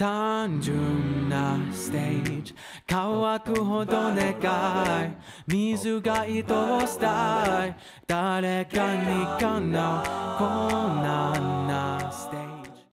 単純なステージ。乾くほど願い。水が愛おしたい。誰かにかな。こんなんな